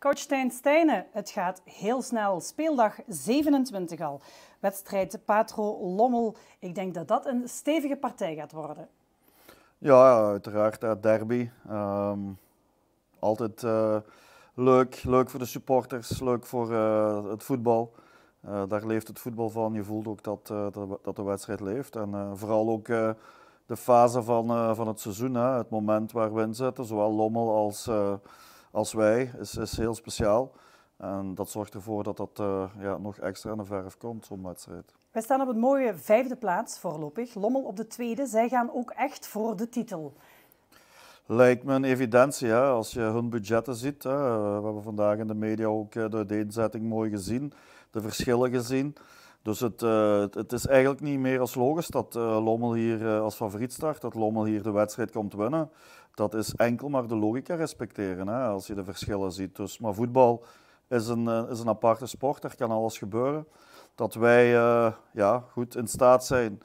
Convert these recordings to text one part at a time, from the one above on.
Coach Stijn Stijnen, het gaat heel snel. Speeldag 27 al. Wedstrijd Patro-Lommel. Ik denk dat dat een stevige partij gaat worden. Ja, uiteraard. Uh, derby. Um, altijd uh, leuk. Leuk voor de supporters, leuk voor uh, het voetbal. Daar leeft het voetbal van. Je voelt ook dat, dat, de wedstrijd leeft. En vooral ook de fase van, van het seizoen. Hè. Het moment waar we in zitten, zowel Lommel als als wij, is, is heel speciaal. En dat zorgt ervoor dat dat uh, ja, nog extra aan de verf komt, zo'n wedstrijd. Wij staan op een mooie vijfde plaats voorlopig. Lommel op de tweede. Zij gaan ook echt voor de titel. Lijkt me een evidentie, hè? als je hun budgetten ziet. Hè? We hebben vandaag in de media ook eh, de uiteenzetting mooi gezien, de verschillen gezien. Dus het, uh, het is eigenlijk niet meer als logisch dat uh, Lommel hier uh, als favoriet start, dat Lommel hier de wedstrijd komt winnen. Dat is enkel maar de logica respecteren, hè, als je de verschillen ziet. Dus, maar voetbal is een, is een aparte sport, er kan alles gebeuren. Dat wij ja, goed in staat zijn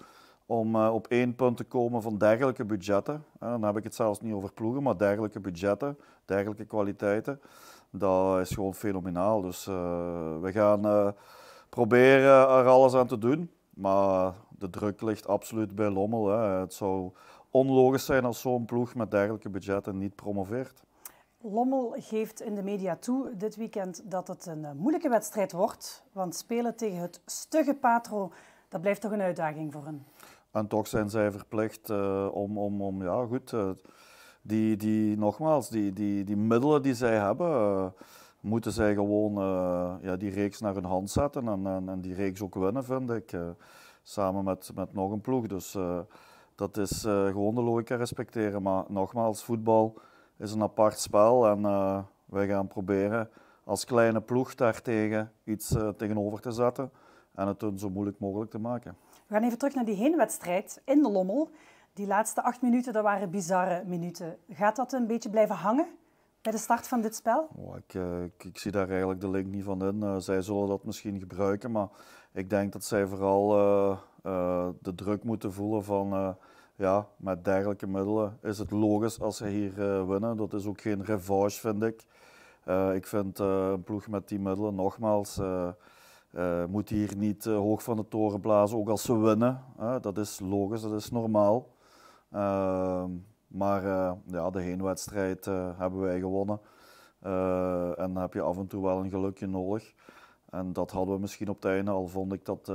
om op één punt te komen van dergelijke budgetten. dan heb ik het zelfs niet over ploegen, maar dergelijke budgetten, dergelijke kwaliteiten. Dat is gewoon fenomenaal. Dus we gaan proberen er alles aan te doen. Maar de druk ligt absoluut bij Lommel. Hè. Het zou onlogisch zijn als zo'n ploeg met dergelijke budgetten niet promoveert. Lommel geeft in de media toe dit weekend dat het een moeilijke wedstrijd wordt. Want spelen tegen het stugge Patro, dat blijft toch een uitdaging voor hen. En toch zijn zij verplicht uh, om, om, om, ja goed, uh, die, die, nogmaals, die, die, die middelen die zij hebben... Uh, moeten zij gewoon uh, ja, die reeks naar hun hand zetten en, en, en, die reeks ook winnen, vind ik. Uh, samen met, met nog een ploeg. Dus uh, dat is gewoon de logica respecteren. Maar nogmaals, voetbal is een apart spel en wij gaan proberen als kleine ploeg daartegen iets tegenover te zetten en het hun zo moeilijk mogelijk te maken. We gaan even terug naar die heenwedstrijd in de Lommel. Die laatste acht minuten, dat waren bizarre minuten. Gaat dat een beetje blijven hangen? Bij de start van dit spel? Oh, ik, uh, ik, ik, zie daar eigenlijk de link niet van in. Uh, zij zullen dat misschien gebruiken, maar ik denk dat zij vooral uh, de druk moeten voelen van ja, met dergelijke middelen is het logisch als ze hier winnen. Dat is ook geen revanche, vind ik. ik vind een ploeg met die middelen, nogmaals, moet hier niet hoog van de toren blazen, ook als ze winnen. dat is logisch, dat is normaal. Maar uh, ja, de heenwedstrijd uh, hebben wij gewonnen. Uh, en dan heb je af en toe wel een gelukje nodig. En dat hadden we misschien op het einde, al vond ik dat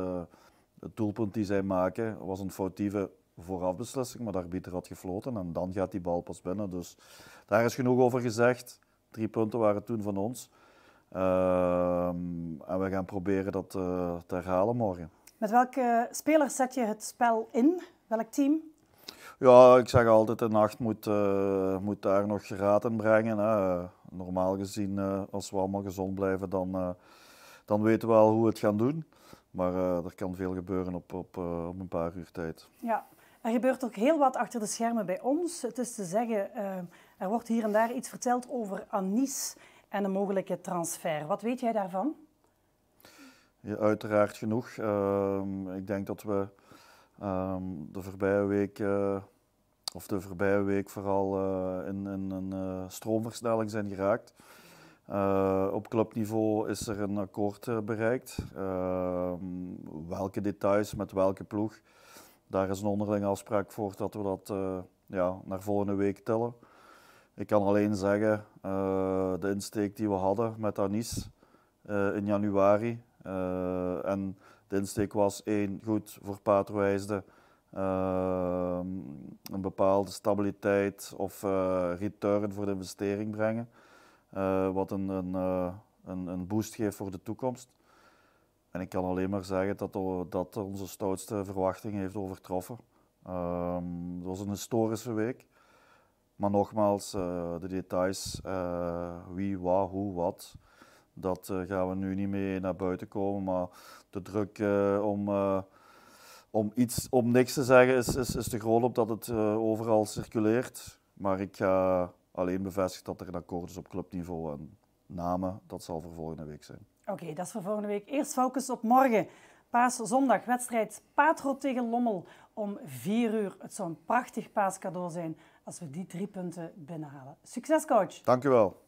het doelpunt die zij maken was een foutieve voorafbeslissing, maar de arbiter had gefloten en dan gaat die bal pas binnen. Dus daar is genoeg over gezegd. Drie punten waren toen van ons. Ehm, en we gaan proberen dat te herhalen morgen. Met welke spelers zet je het spel in? Welk team? Ja, ik zeg altijd, een nacht moet, uh, moet daar nog raad in brengen. Hè. Normaal gezien, uh, als we allemaal gezond blijven, dan, uh, dan weten we wel hoe we het gaan doen. Maar er kan veel gebeuren op, op, op een paar uur tijd. Ja, er gebeurt ook heel wat achter de schermen bij ons. Het is te zeggen, er wordt hier en daar iets verteld over Anis en een mogelijke transfer. Wat weet jij daarvan? Ja, uiteraard genoeg. Ehm, ik denk dat we Um, de voorbije week, uh, of de voorbije week vooral uh, in, in, een uh, stroomversnelling zijn geraakt. op clubniveau is er een akkoord bereikt. Ehm, welke details met welke ploeg, daar is een onderlinge afspraak voor dat we dat ja, naar volgende week tellen. Ik kan alleen zeggen, de insteek die we hadden met Anis in januari en de insteek was één, goed voor paardwijsde uh, een bepaalde stabiliteit of uh, return voor de investering brengen. Wat een, een, een, een, boost geeft voor de toekomst. En ik kan alleen maar zeggen dat, dat onze stoutste verwachting heeft overtroffen. Ehm, het was een historische week. Maar nogmaals, de details, wie, wat, hoe, wat, dat uh, gaan we nu niet mee naar buiten komen. Maar de druk uh, om, uh, om, iets, om niks te zeggen is, is, is te groot op dat het overal circuleert. Maar ik ga alleen bevestigen dat er een akkoord is op clubniveau. En namen, dat zal voor volgende week zijn. Oké, okay, dat is voor volgende week. Eerst focus op morgen. Paaszondag, wedstrijd Patro tegen Lommel om 4 uur. Het zou een prachtig paascadeau zijn als we die drie punten binnenhalen. Succes, coach. Dank u wel.